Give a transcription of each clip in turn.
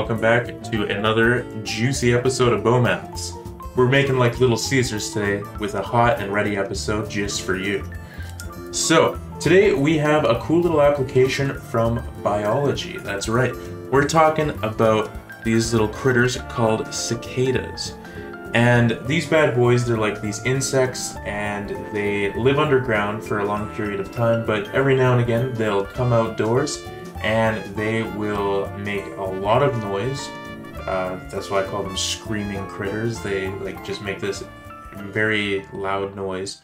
welcome back to another juicy episode of Beau Maths. We're making like Little Caesars today with a hot and ready episode just for you. So, today we have a cool little application from biology. That's right. We're talking about these little critters called cicadas. And these bad boys, they're like these insects and they live underground for a long period of time, but every now and again they'll come outdoors and they will make a lot of noise. Uh, that's why I call them screaming critters. They like just make this very loud noise.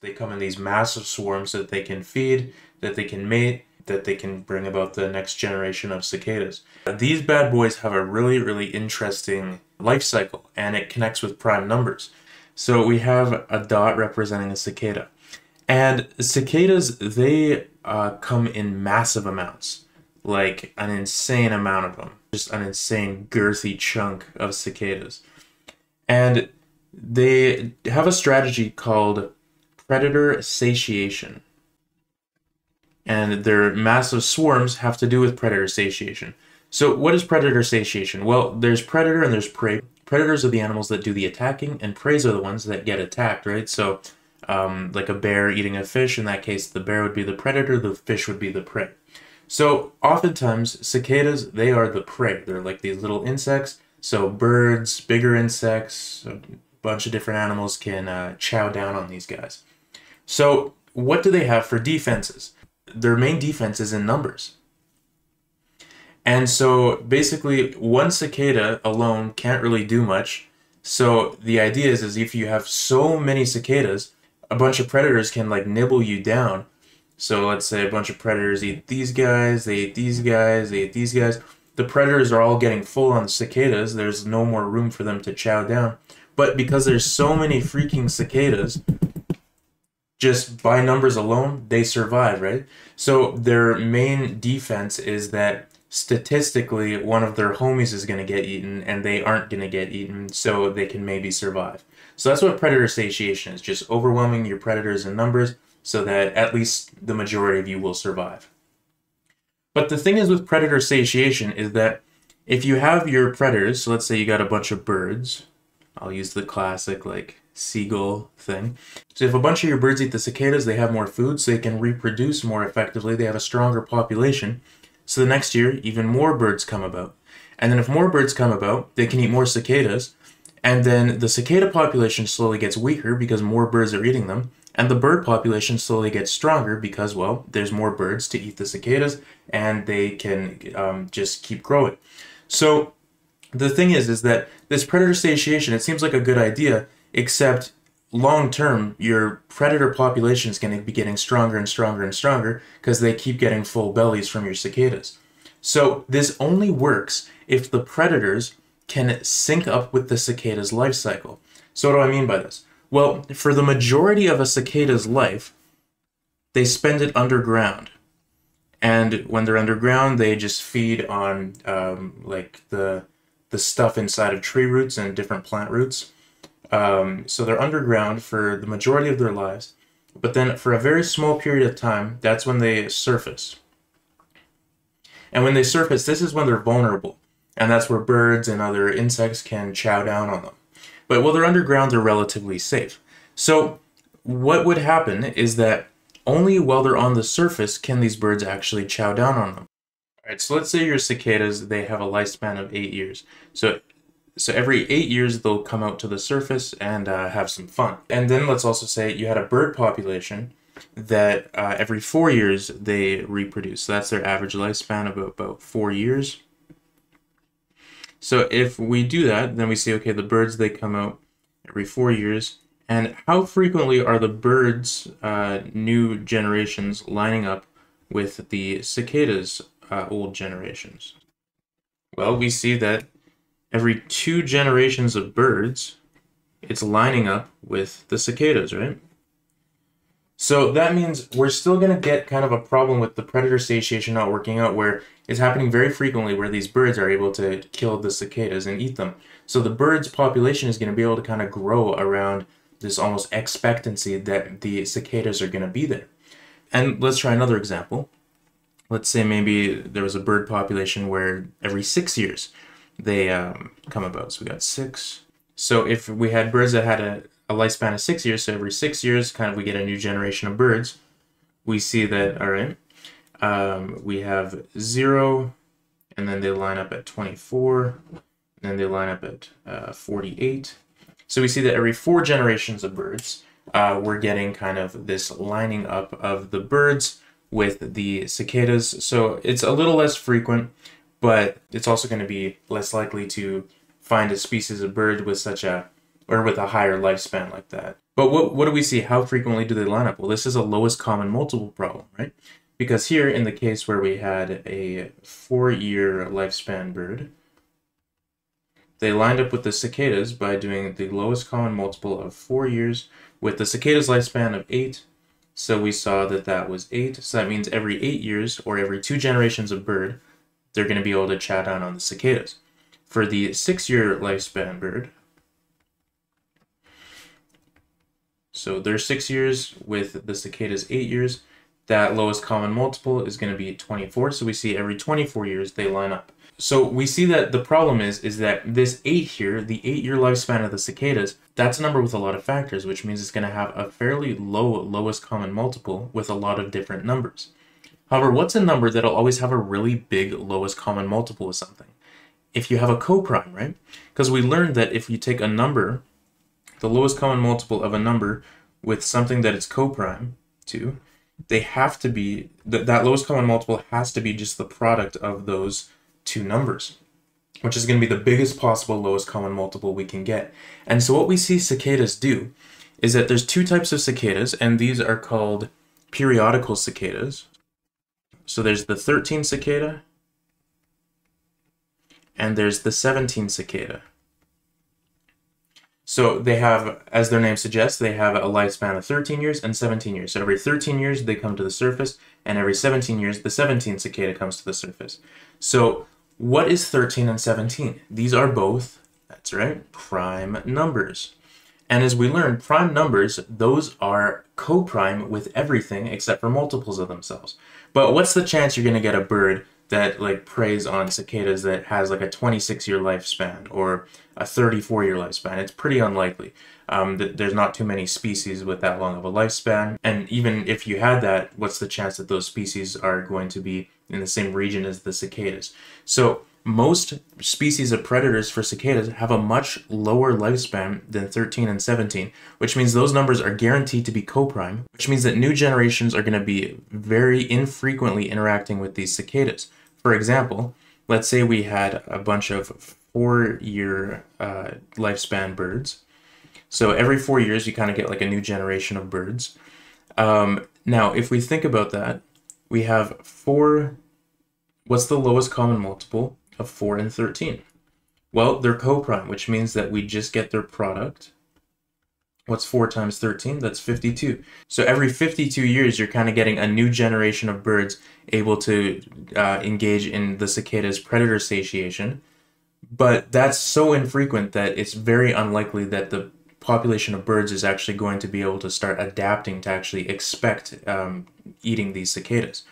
They come in these massive swarms that they can feed, that they can mate, that they can bring about the next generation of cicadas. These bad boys have a really, really interesting life cycle and it connects with prime numbers. So we have a dot representing a cicada. And cicadas, they uh, come in massive amounts, like an insane amount of them, just an insane girthy chunk of cicadas. And they have a strategy called predator satiation. And their massive swarms have to do with predator satiation. So, what is predator satiation? Well, there's predator and there's prey. Predators are the animals that do the attacking, and preys are the ones that get attacked, right? So, um, like a bear eating a fish, in that case, the bear would be the predator, the fish would be the prey. So, oftentimes, cicadas, they are the prey. They're like these little insects. So, birds, bigger insects, a bunch of different animals can uh, chow down on these guys. So, what do they have for defenses? Their main defense is in numbers. And so basically, one cicada alone can't really do much. So the idea is, is if you have so many cicadas, a bunch of predators can like nibble you down. So let's say a bunch of predators eat these guys, they eat these guys, they eat these guys. The predators are all getting full on cicadas. There's no more room for them to chow down. But because there's so many freaking cicadas, just by numbers alone, they survive, right? So their main defense is that statistically one of their homies is going to get eaten and they aren't going to get eaten, so they can maybe survive. So that's what predator satiation is just overwhelming your predators in numbers so that at least the majority of you will survive. But the thing is with predator satiation is that if you have your predators, so let's say you got a bunch of birds, I'll use the classic like seagull thing. So if a bunch of your birds eat the cicadas, they have more food, so they can reproduce more effectively. They have a stronger population. So the next year, even more birds come about. And then if more birds come about, they can eat more cicadas. And then the cicada population slowly gets weaker because more birds are eating them. And the bird population slowly gets stronger because, well, there's more birds to eat the cicadas and they can um, just keep growing. So the thing is, is that this predator satiation, it seems like a good idea, except long term, your predator population is going to be getting stronger and stronger and stronger because they keep getting full bellies from your cicadas. So this only works if the predators can sync up with the cicada's life cycle. So what do I mean by this? Well, for the majority of a cicada's life, they spend it underground. And when they're underground, they just feed on um, like the the stuff inside of tree roots and different plant roots. Um, so they're underground for the majority of their lives, but then for a very small period of time, that's when they surface. And when they surface, this is when they're vulnerable, and that's where birds and other insects can chow down on them. But while they're underground, they're relatively safe. So what would happen is that only while they're on the surface can these birds actually chow down on them. All right, so let's say your cicadas, they have a lifespan of eight years. So so every eight years they'll come out to the surface and uh, have some fun. And then let's also say you had a bird population that uh, every four years they reproduce. So that's their average lifespan of about four years. So if we do that, then we see, okay, the birds, they come out every four years. And how frequently are the birds' uh, new generations lining up with the cicadas' uh, old generations? Well, we see that every two generations of birds, it's lining up with the cicadas, right? So that means we're still going to get kind of a problem with the predator satiation not working out where it's happening very frequently where these birds are able to kill the cicadas and eat them. So the bird's population is going to be able to kind of grow around this almost expectancy that the cicadas are going to be there. And let's try another example. Let's say maybe there was a bird population where every six years they um, come about. So we got six. So if we had birds that had a, a lifespan of six years, so every six years, kind of we get a new generation of birds. We see that, all right, um, we have zero, and then they line up at 24, and then they line up at uh, 48. So we see that every four generations of birds, uh, we're getting kind of this lining up of the birds with the cicadas. So it's a little less frequent, but it's also going to be less likely to find a species of bird with such a or with a higher lifespan like that. But what, what do we see? How frequently do they line up? Well, this is a lowest common multiple problem, right? Because here in the case where we had a four-year lifespan bird, they lined up with the cicadas by doing the lowest common multiple of four years with the cicadas lifespan of eight. So we saw that that was eight. So that means every eight years or every two generations of bird, they're going to be able to chow down on the cicadas. For the six-year lifespan bird, so there's six years with the cicadas eight years, that lowest common multiple is going to be 24. So we see every 24 years they line up. So we see that the problem is is that this 8 here, the 8-year lifespan of the cicadas, that's a number with a lot of factors, which means it's going to have a fairly low lowest common multiple with a lot of different numbers. However, what's a number that'll always have a really big lowest common multiple with something? If you have a coprime, right? Because we learned that if you take a number, the lowest common multiple of a number with something that it's coprime to, they have to be, that, that lowest common multiple has to be just the product of those two numbers, which is going to be the biggest possible lowest common multiple we can get. And so what we see cicadas do is that there's two types of cicadas, and these are called periodical cicadas. So there's the 13 cicada, and there's the 17 cicada. So they have, as their name suggests, they have a lifespan of 13 years and 17 years. So every 13 years they come to the surface, and every 17 years the 17 cicada comes to the surface. So what is 13 and 17? These are both, that's right, prime numbers. And as we learned, prime numbers, those are co-prime with everything except for multiples of themselves. But what's the chance you're going to get a bird that like preys on cicadas that has like a 26 year lifespan or a 34 year lifespan? It's pretty unlikely. Um, th there's not too many species with that long of a lifespan. And even if you had that, what's the chance that those species are going to be in the same region as the cicadas. So most species of predators for cicadas have a much lower lifespan than 13 and 17, which means those numbers are guaranteed to be coprime, which means that new generations are going to be very infrequently interacting with these cicadas. For example, let's say we had a bunch of four-year uh, lifespan birds. So every four years, you kind of get like a new generation of birds. Um, now, if we think about that, we have 4. What's the lowest common multiple of 4 and 13? Well, they're coprime, which means that we just get their product. What's 4 times 13? That's 52. So every 52 years, you're kind of getting a new generation of birds able to uh, engage in the cicada's predator satiation. But that's so infrequent that it's very unlikely that the population of birds is actually going to be able to start adapting to actually expect um, eating these cicadas.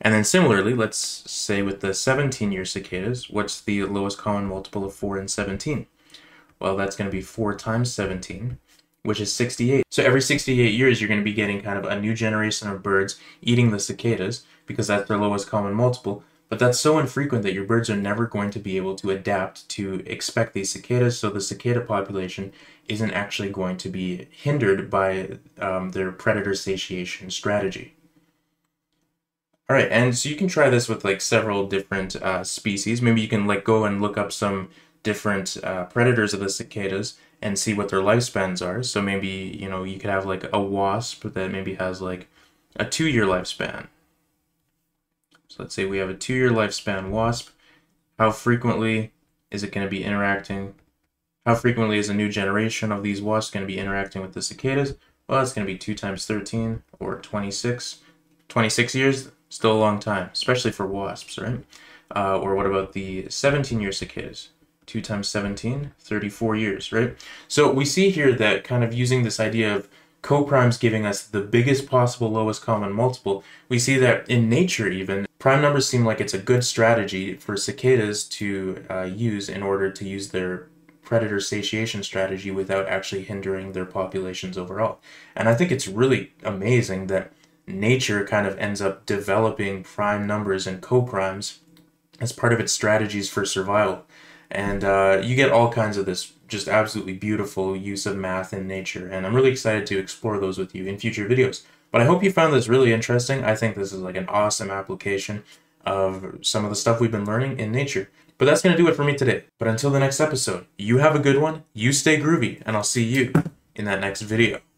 And then similarly, let's say with the 17 year cicadas, what's the lowest common multiple of 4 and 17? Well, that's going to be 4 times 17, which is 68. So every 68 years, you're going to be getting kind of a new generation of birds eating the cicadas because that's their lowest common multiple. But that's so infrequent that your birds are never going to be able to adapt to expect these cicadas, so the cicada population isn't actually going to be hindered by um, their predator satiation strategy. All right, and so you can try this with like several different uh, species. Maybe you can like go and look up some different uh, predators of the cicadas and see what their lifespans are. So maybe, you know, you could have like a wasp that maybe has like a two-year lifespan so let's say we have a two-year lifespan wasp. How frequently is it going to be interacting? How frequently is a new generation of these wasps going to be interacting with the cicadas? Well, it's going to be 2 times 13, or 26. 26 years, still a long time, especially for wasps, right? Uh, or what about the 17 year cicadas? 2 times 17, 34 years, right? So we see here that kind of using this idea of coprimes giving us the biggest possible lowest common multiple, we see that in nature even, prime numbers seem like it's a good strategy for cicadas to uh, use in order to use their predator satiation strategy without actually hindering their populations overall. And I think it's really amazing that nature kind of ends up developing prime numbers and coprimes as part of its strategies for survival. And uh, you get all kinds of this just absolutely beautiful use of math in nature. And I'm really excited to explore those with you in future videos. But I hope you found this really interesting. I think this is like an awesome application of some of the stuff we've been learning in nature. But that's going to do it for me today. But until the next episode, you have a good one, you stay groovy, and I'll see you in that next video.